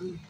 Mm.